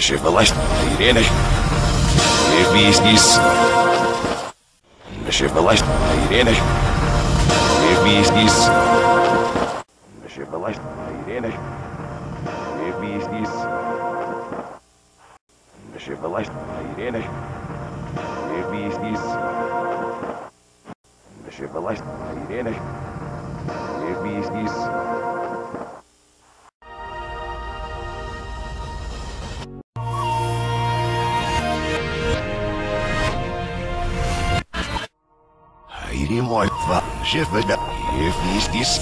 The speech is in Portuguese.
Chevalaste sirenas. É Bebias disso. Chevalaste sirenas. Bebias disso. Chevalaste sirenas. Bebias disso. Chevalaste sirenas. Bebias disso. Chevalaste sirenas. Bebias disso. Перемой фальшивый, если здесь...